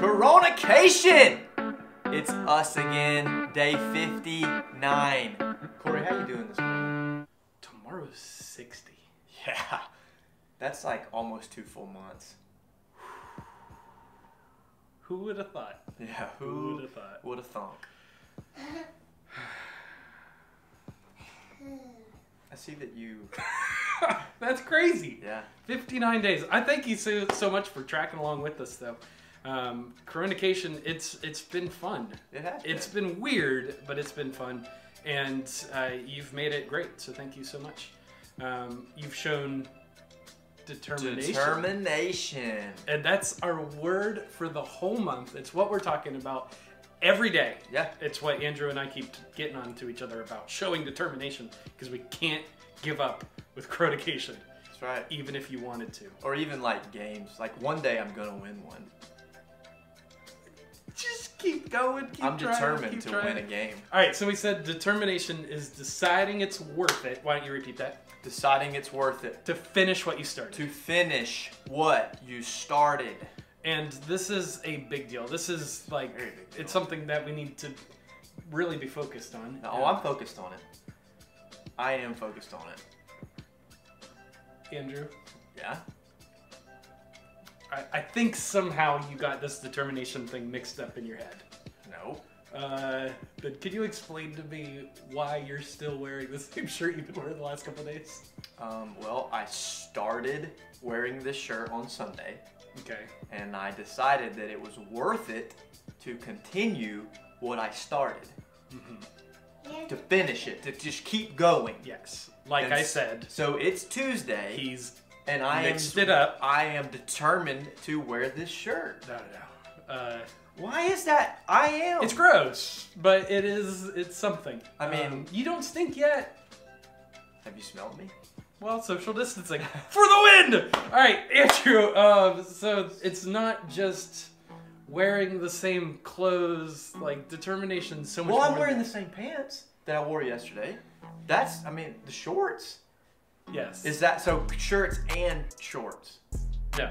Coronacation! It's us again, day 59. Corey, how you doing this morning? Tomorrow's 60. Yeah, that's like almost two full months. Who would have thought? Yeah, Who who would have thought? would have thunk? I see that you, That's crazy. yeah. 59 days. I thank you so, so much for tracking along with us, though. Um, Coronacation, it's it's been fun. It has It's been. been weird, but it's been fun, and uh, you've made it great. So thank you so much. Um, you've shown determination. Determination. and that's our word for the whole month. It's what we're talking about every day. Yeah. It's what Andrew and I keep getting on to each other about showing determination because we can't give up with cronication, That's right. even if you wanted to. Or even like games. Like one day I'm gonna win one. Just keep going. Keep I'm trying, determined keep to trying. win a game. All right, so we said determination is deciding it's worth it. Why don't you repeat that? Deciding it's worth it. To finish what you started. To finish what you started. And this is a big deal. This is like Very big deal. it's something that we need to really be focused on. Oh, I'm focused on it. I am focused on it. Andrew. Yeah? I, I think somehow you got this determination thing mixed up in your head. No. Uh, but could you explain to me why you're still wearing the same shirt you've been wearing the last couple days? Um, well, I started wearing this shirt on Sunday, Okay. and I decided that it was worth it to continue what I started. To finish it, to just keep going. Yes. Like And I s- said, So it's Tuesday, he's and I mixed am, it up. I am determined to wear this shirt. no, no, no. Uh, Why is that? I am. it's gross, but it is. It's something. I mean- Um, you don't stink yet. Have you smelled me? Well, social distancing for the win. All right, Andrew. Um, so it's not just wearing the same clothes, like determination. So much. Well, I'm wearing than- the same pants that I wore yesterday. That's, I mean, the shorts. Yes. Is that so? Shirts and shorts. no.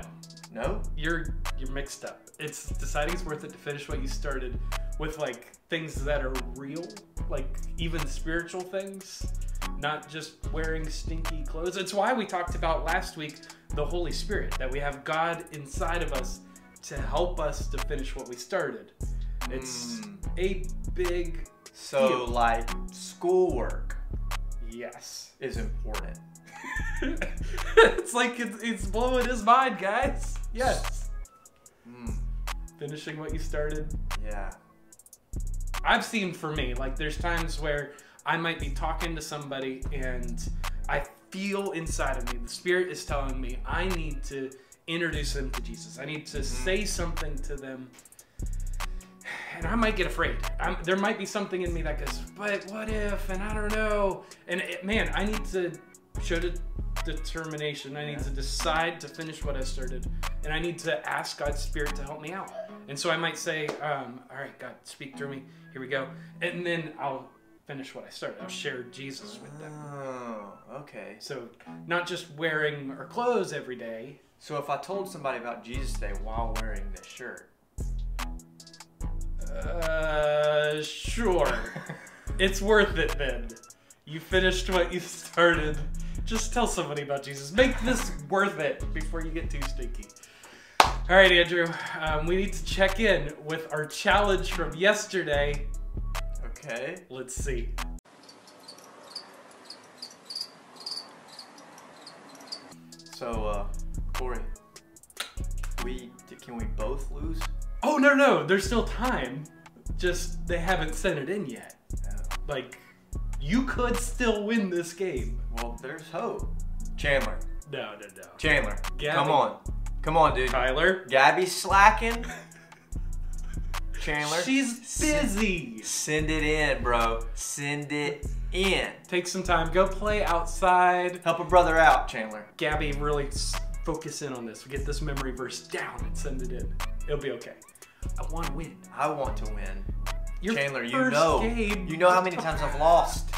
No. You're you're mixed up. It's deciding it's worth it to finish what you started with like things that are real, like even spiritual things, not just wearing stinky clothes. It's why we talked about last week the Holy Spirit, that we have God inside of us to help us to finish what we started. It's Mm. a big So Deal. like schoolwork yes. is important. it's like it's, it's blowing his mind, guys. Yes. Mm. Finishing what you started Yeah. I've seen for me, like there's times where I might be talking to somebody and I feel inside of me, the spirit is telling me I need to introduce them to Jesus. I need to say something to them. And I might get afraid. I'm, there might be something in me that goes, but what if? And I don't know. And it, man, I need to show de- determination. I need to decide to finish what I started. And I need to ask God's Spirit to help me out. And so I might say, um, all right, God, speak through me. Here we go. And then I'll finish what I started. I'll share Jesus with them. Oh, okay. So not just wearing our clothes every day. So if I told somebody about Jesus today while wearing this shirt, Uh, sure. it's worth it then. You finished what you started. Just tell somebody about Jesus. Make this worth it before you get too stinky. All right, Andrew. Um, we need to check in with our challenge from yesterday. okay. Let's see. So, uh, Corey, we can we both lose? Oh no, no, there's still time. Just they haven't sent it in yet. No. Like, you could still win this game. Well, there's hope. Chandler, No, no, no. Chandler, Gabby. come on, come on, dude. Tyler, Gabby's slacking. Chandler, she's busy. send it in, bro. Send it in. Take some time. Go play outside. Help a brother out, Chandler. Gabby, really focus in on this. Get this memory verse down and send it in. It'll be okay. I want to win. I want to win. Your Chandler, you know, game. you know how many times I've lost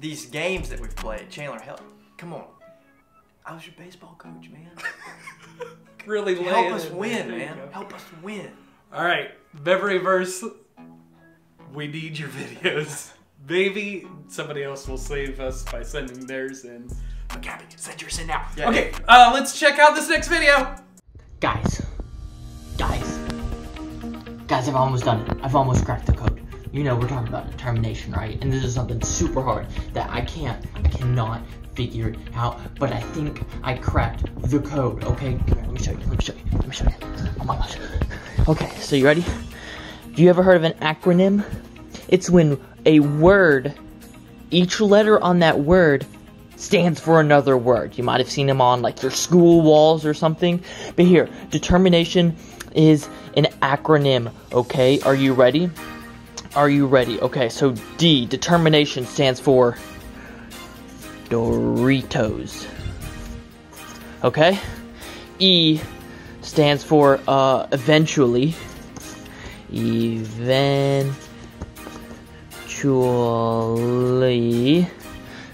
these games that we've played. Chandler, help, come on. I was your baseball coach, man. really Help it us win, There man. Help us win. All right, memory verse. We need your videos. Maybe somebody else will save us by sending theirs in. But Gabby, send yours in now. Yeah. Okay, uh, let's check out this next video. Guys. Guys. Guys, I've almost done it. I've almost cracked the code. You know, we're talking about determination, right? And this is something super hard that I can't, I cannot figure out. But I think I cracked the code, okay? Here, let me show you, let me show you, let me show you. Oh my gosh. Okay, so you ready? Have you ever heard of an acronym? It's when a word, each letter on that word stands for another word. You might have seen them on like your school walls or something. But here, determination is an acronym, okay? Are you ready? Are you ready? Okay, so D, determination stands for Doritos. Okay? E stands for uh eventually. Eventually.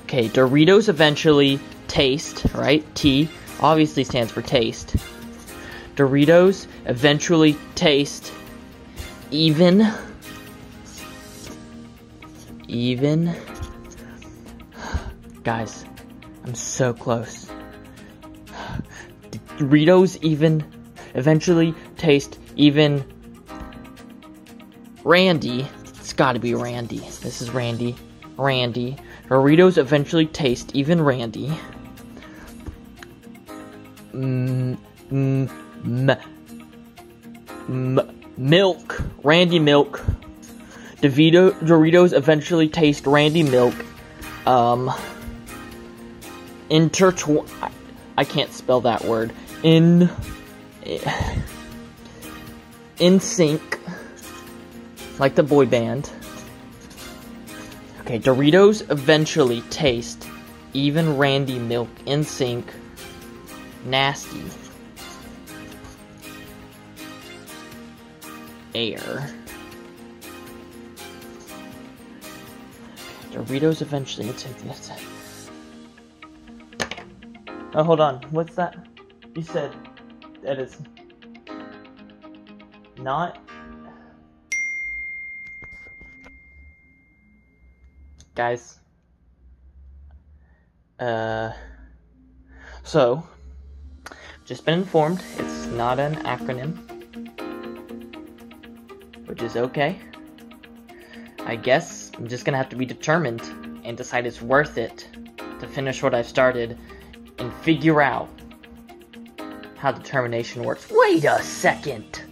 Okay, Doritos eventually taste, right? T obviously stands for taste. Doritos eventually taste even. Even. Guys, I'm so close. Doritos even eventually taste even. Randy. It's gotta be Randy. This is Randy. Randy. Doritos eventually taste even Randy. Mm, mm, m- m- milk. Randy milk. DeVito, Doritos eventually taste Randy milk. Um. Intertwine. I can't spell that word. In. In sync. Like the boy band. Okay, Doritos eventually taste even Randy milk in sync. Nasty. Air. Doritos eventually will take this. Oh, hold on. What's that? You said that is not. Guys. Uh. So, just been informed it's not an acronym, which is okay. I guess I'm just gonna have to be determined and decide it's worth it to finish what I've started and figure out how determination works. Wait a second!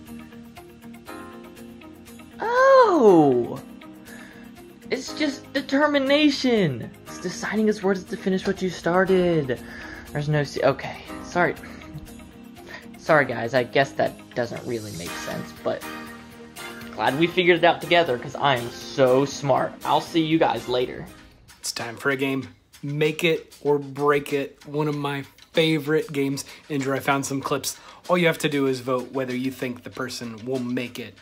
Oh! It's just determination! It's deciding it's worth it to finish what you started. There's no. Okay, sorry. Sorry, guys, I guess that doesn't really make sense, but glad we figured it out together because I am so smart. I'll see you guys later. It's time for a game. Make it or break it. One of my favorite games. Andrew, I found some clips. All you have to do is vote whether you think the person will make it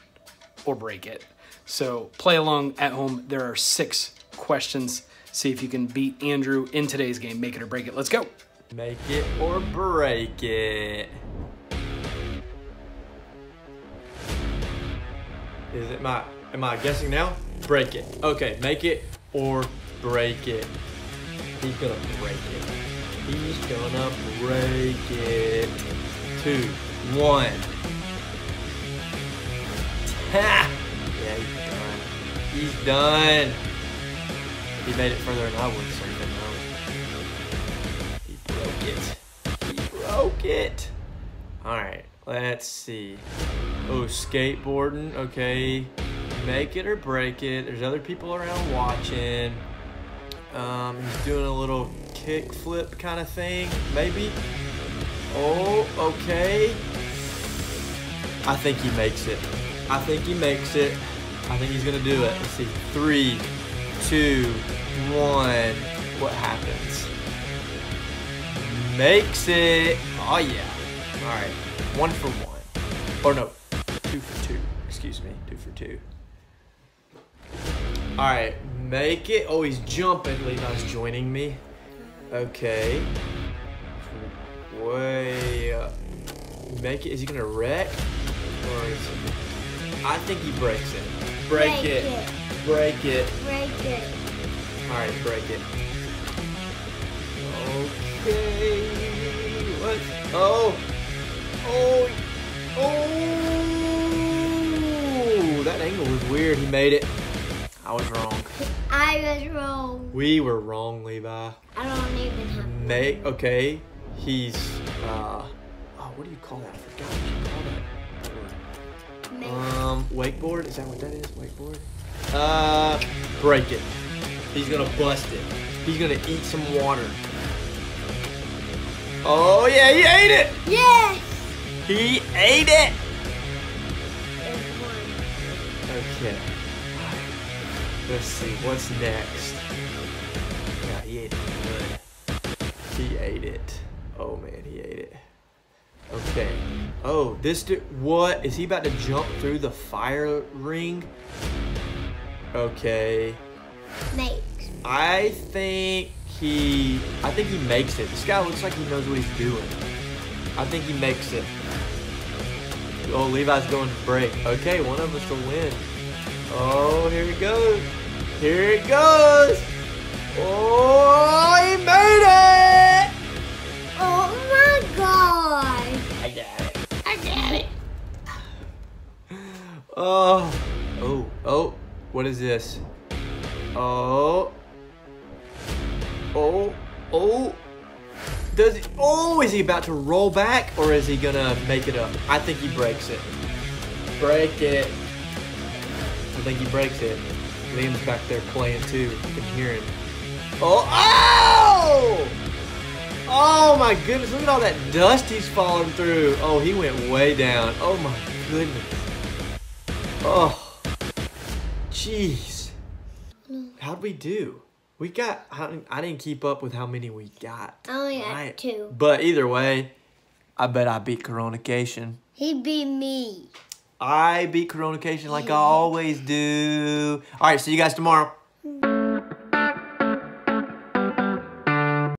or break it. So play along at home. There are six questions. See if you can beat Andrew in today's game. Make it or break it. Let's go. Make it or break it. Is it my am I guessing now? Break it. Okay, make it or break it. He's gonna break it. He's gonna break it. Two, one. Ha! Yeah, he's done. He's done. He made it further than I would, so he. He broke it. He broke it. Alright, let's see. Oh, skateboarding. Okay. Make it or break it. There's other people around watching. Um, he's doing a little kick flip kind of thing, maybe. Oh, okay. I think he makes it. I think he makes it. I think he's gonna do it. Let's see. Three, two, one. What happens? Makes it. Oh yeah. All right. One for one. Or no, two for two. Excuse me. Two for two. All right. Make it. Oh, he's jumping. Levi's joining me. Okay. Way up. Make it. Is he gonna wreck? Or is he? I think he breaks it. Break, it. Break it. Break it. All right, break it. Okay. What? Oh. Oh. Oh. That angle was weird. He made it. I was wrong. I was wrong. We were wrong, Levi. I don't even have. Make okay. He's uh. Oh, what do you call that? I forgot what you call that. Make. Um, wakeboard? Is that what that is? Wakeboard? Uh, break it. He's gonna bust it. He's gonna eat some water. Oh yeah, he ate it! Yes. He ate it! Okay. Let's see, what's next? Yeah, he ate it good. He ate it. Oh man, he ate it. Okay. Oh, this dude, what? Is he about to jump through the fire ring? Okay. Make. I think he, I think he makes it. This guy looks like he knows what he's doing. I think he makes it. Oh, Levi's going to break. Okay, one of us will win. Oh, here it goes. Here it goes. Oh, he made it! Oh my god. I got it. I got it. Oh, oh, oh, what is this? Oh, oh, oh. Does he, oh, is he about to roll back or is he gonna make it up? I think he breaks it. Break it. I think he breaks it. Liam's back there playing too. You can hear him. Oh, oh! Oh my goodness, look at all that dust he's falling through. Oh, he went way down. Oh my goodness. Oh, jeez. How'd we do? We got, I I didn't keep up with how many we got. I only got Right. two. But either way, I bet I beat Coronacation. He beat me. I beat Coronacation like I always do. All right, see you guys tomorrow.